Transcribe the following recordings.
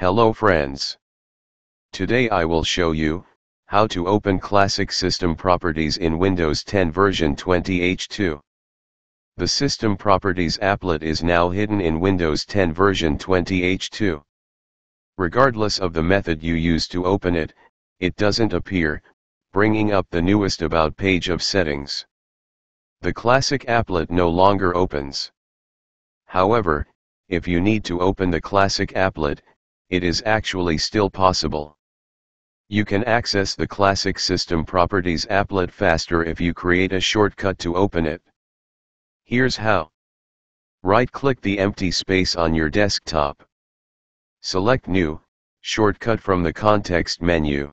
Hello friends. Today I will show you, how to open classic system properties in Windows 10 version 20H2. The System Properties applet is now hidden in Windows 10 version 20H2. Regardless of the method you use to open it, it doesn't appear, bringing up the newest About page of settings. The classic applet no longer opens. However, if you need to open the classic applet, it is actually still possible. You can access the classic system properties applet faster if you create a shortcut to open it. Here's how. Right-click the empty space on your desktop. Select New, shortcut from the context menu.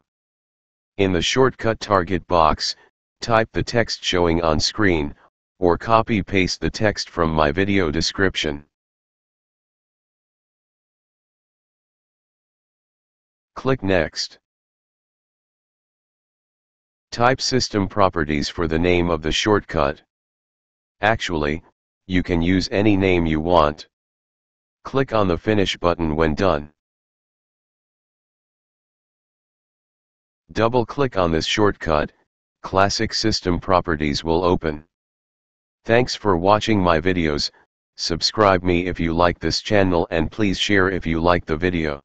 In the shortcut target box, type the text showing on screen, or copy-paste the text from my video description. Click Next. Type System Properties for the name of the shortcut. Actually, you can use any name you want. Click on the Finish button when done. Double-click on this shortcut, Classic System Properties will open. Thanks for watching my videos, subscribe me if you like this channel and please share if you like the video.